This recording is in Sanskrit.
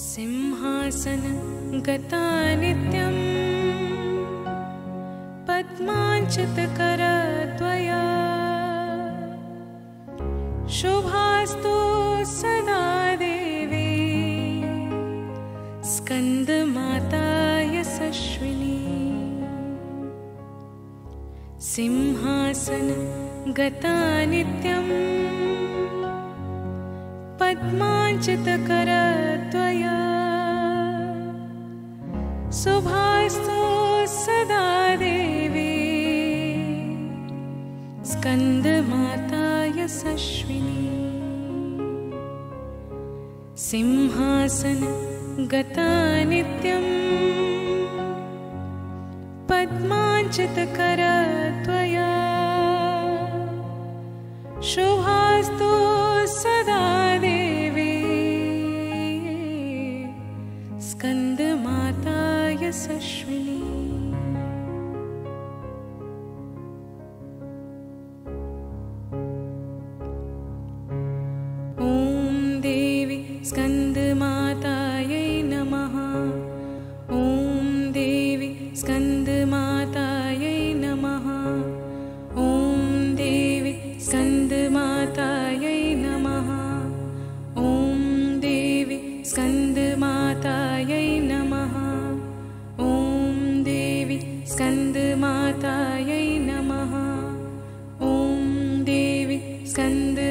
सिंहासन गता नित्यम् पद्माञ्चितकरद्वया शुभास्तु सदा देवी। स्कन्दमाता यशस्विनी। सिंहासन गता नित्यम् पद्माञ्चितकरद्वया शुभास्तु सदा देवी स्कन्दमाता यशस्विनी सिंहासन गता नित्यम् पद्माञ्चितकरद्वया। शुभास्तु ॐ देवी स्कन्दमातायै नमः। ॐ देवी स्कन्दमातायै नमः। ॐ देवी स्कन्दमातायै स्कन्दमातायै नमः। ॐ देवी स्कन्दमातायै